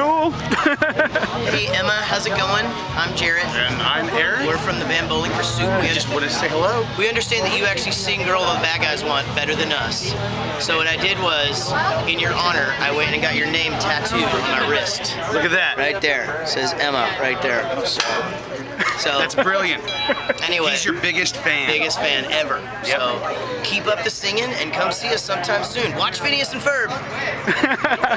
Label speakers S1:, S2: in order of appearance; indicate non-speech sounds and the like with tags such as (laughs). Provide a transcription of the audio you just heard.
S1: Cool.
S2: hey Emma, how's it going? I'm Jaret.
S3: And I'm Erik.
S2: We're from the band Bowling for We
S3: just want to say hello.
S2: We understand that you actually sing Girl All the Bad Guys Want better than us. So what I did was, in your honor, I went and got your name tattooed on my wrist.
S3: Look at that.
S2: Right there. Says Emma right there. So, so
S3: That's brilliant.
S2: anyway.
S3: He's your biggest fan.
S2: biggest fan ever.
S3: Yep.
S2: So keep up the singing and come see us sometime soon. Watch Phineas and Ferb. (laughs)